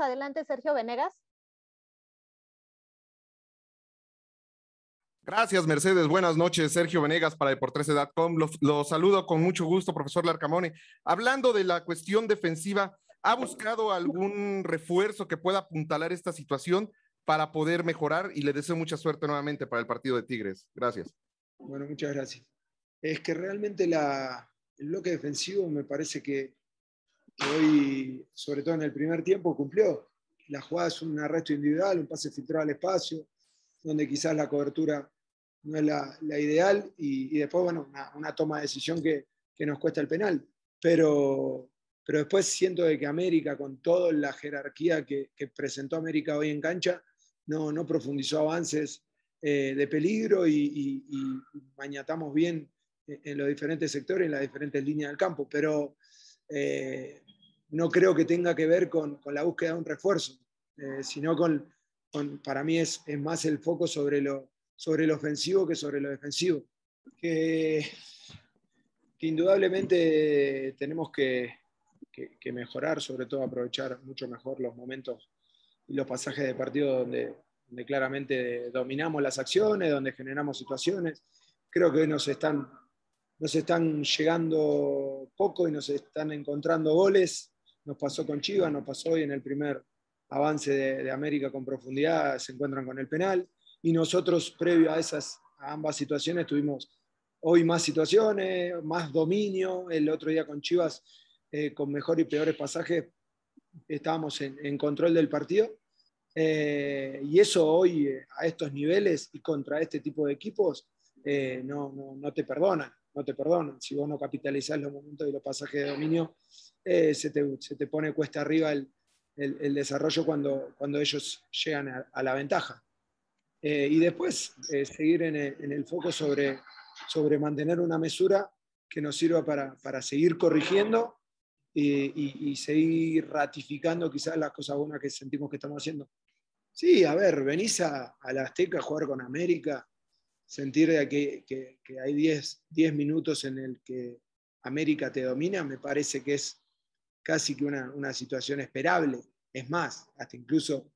Adelante, Sergio Venegas. Gracias, Mercedes. Buenas noches, Sergio Venegas para Deportes.com. Lo, lo saludo con mucho gusto, profesor Larcamone. Hablando de la cuestión defensiva, ¿ha buscado algún refuerzo que pueda apuntalar esta situación para poder mejorar? Y le deseo mucha suerte nuevamente para el partido de Tigres. Gracias. Bueno, muchas gracias. Es que realmente la, el bloque defensivo me parece que, hoy, sobre todo en el primer tiempo, cumplió. La jugada es un arresto individual, un pase filtrado al espacio, donde quizás la cobertura no es la, ideal y, después, bueno, una, toma de decisión que, que, nos cuesta el penal. Pero, pero después siento de que América, con toda la jerarquía que, presentó América hoy en cancha, no, no profundizó avances eh, de peligro y, y, y, mañatamos bien en los diferentes sectores, en las diferentes líneas del campo. Pero eh, no creo que tenga que ver con, con la búsqueda de un refuerzo, eh, sino con, con, para mí es, es más el foco sobre lo, sobre lo ofensivo que sobre lo defensivo. Que, que indudablemente tenemos que, que, que, mejorar, sobre todo aprovechar mucho mejor los momentos y los pasajes de partido donde, donde claramente dominamos las acciones, donde generamos situaciones. Creo que hoy nos están, nos están llegando poco y nos están encontrando goles. Nos pasó con Chivas, nos pasó hoy en el primer avance de, de América con profundidad, se encuentran con el penal y nosotros previo a esas a ambas situaciones tuvimos hoy más situaciones, más dominio, el otro día con Chivas eh, con mejor y peores pasajes estábamos en, en control del partido. Eh, y eso hoy eh, a estos niveles y contra este tipo de equipos eh, no, no, no, te perdonan, no te perdonan. Si vos no capitalizás los momentos y los pasajes de dominio, eh, se te, se, te, pone cuesta arriba el, el, desarrollo cuando, cuando ellos llegan a, la ventaja. Eh, y después eh, seguir en el, en el, foco sobre, sobre mantener una mesura que nos sirva para, para seguir corrigiendo y, y, y, seguir ratificando quizás las cosas buenas que sentimos que estamos haciendo. Sí, a ver, venís a, a la Azteca a jugar con América, sentir que, que, que hay 10 minutos en el que América te domina, me parece que es casi que una, una situación esperable. Es más, hasta incluso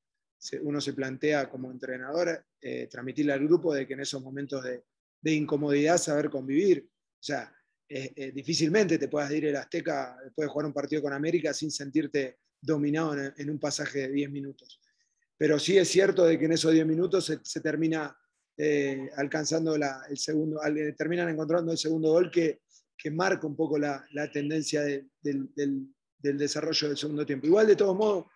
uno se plantea como entrenador eh, transmitirle al grupo de que en esos momentos de, incomodidad saber convivir. O sea, eh, eh, difícilmente te puedas ir el Azteca después de jugar un partido con América sin sentirte dominado en, un pasaje de 10 minutos. Pero sí es cierto de que en esos 10 minutos se, termina alcanzando el segundo, terminan encontrando el segundo gol que, que marca un poco la, la tendencia de, del, del, del desarrollo del segundo tiempo. Igual de todos modos,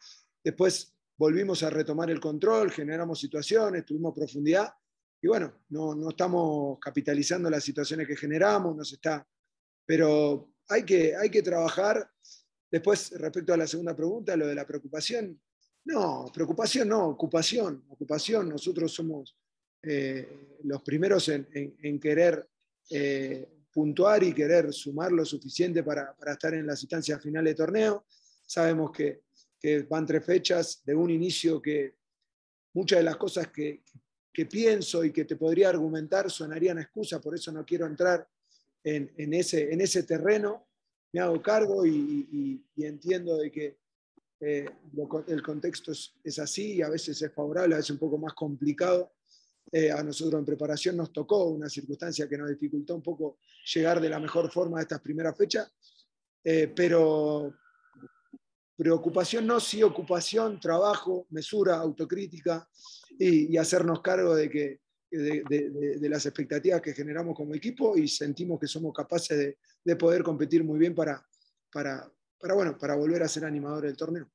después volvimos a retomar el control, generamos situaciones, tuvimos profundidad y bueno, no, no estamos capitalizando las situaciones que generamos, nos está, pero hay que, hay que trabajar. Después, respecto a la segunda pregunta, lo de la preocupación, no, preocupación no, ocupación, ocupación, nosotros somos eh, los primeros en, querer eh, puntuar y querer sumar lo suficiente para, para estar en las instancias finales de torneo. Sabemos que que van tres fechas de un inicio que muchas de las cosas que, que pienso y que te podría argumentar sonarían excusa, por eso no quiero entrar en, en, ese, en ese terreno. Me hago cargo y, y, entiendo de que eh, el contexto es, es, así y a veces es favorable, a veces un poco más complicado. Eh, a nosotros en preparación nos tocó una circunstancia que nos dificultó un poco llegar de la mejor forma a estas primeras fechas, eh, pero, preocupación no, sí ocupación, trabajo, mesura, autocrítica y, hacernos cargo de, que, de, de, las expectativas que generamos como equipo y sentimos que somos capaces de, poder competir muy bien para, para, para, bueno, para volver a ser animador del torneo.